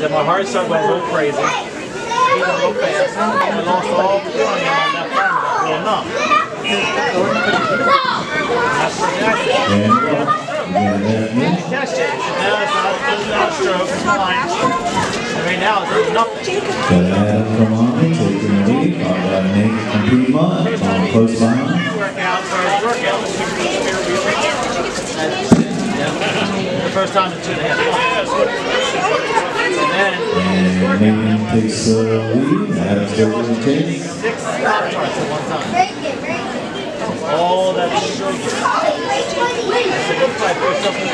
said my heart started going real crazy. Beating fast. I lost all feeling left arm about numb. That's that. And uh, that a. And. Got Adam Kamani taking the lead, by Nate from Piedmont, on close wheel. The first time in two and a half. And then And takes the lead, Adam's taking the chase. six stop charts at one time. All that sugar. So to put yourself in the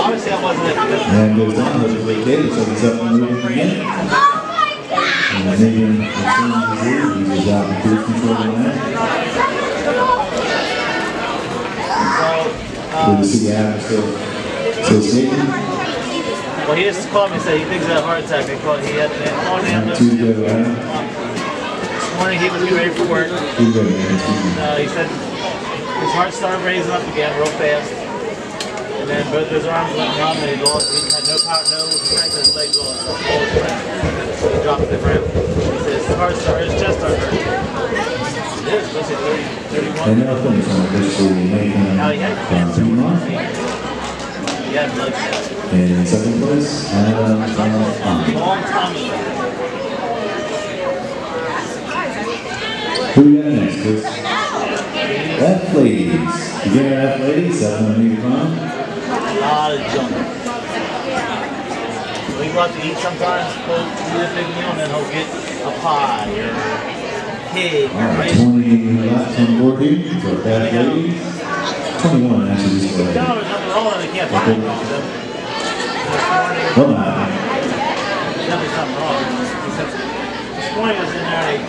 Obviously, I wasn't at And goes down, there's a vacated, so he's up and moving again. And Megan returns the lead, he's out in cruise control now. Good to see Adam still, still skating. Well, he just called me and said he thinks he had a heart attack. They called, he had an Round two to go, Adam. This morning he was getting ready for work. Two to go, man. Uh, he said his heart started raising up again real fast. And then both his arms went numb and he lost, he had no power, no strength in his legs, lost all his strength. So he dropped the ground. He said his heart started, his chest started hurting. It is, what's it, 30, 31? And now on Nathan Now from cancer. Piedmont. He had blood cancer. And in second place, Piedmont. Long time. Who we got next, Chris? Ladies. Beginner F ladies, seven hundred meter climb. A lot of junk. We go out to eat sometimes, go eat a big meal, and then he'll get a pie or a pig All or right, rice. twenty laps on board here for F ladies. Twenty-one actually there's. This morning, Well, now, definitely something wrong. This morning was in there,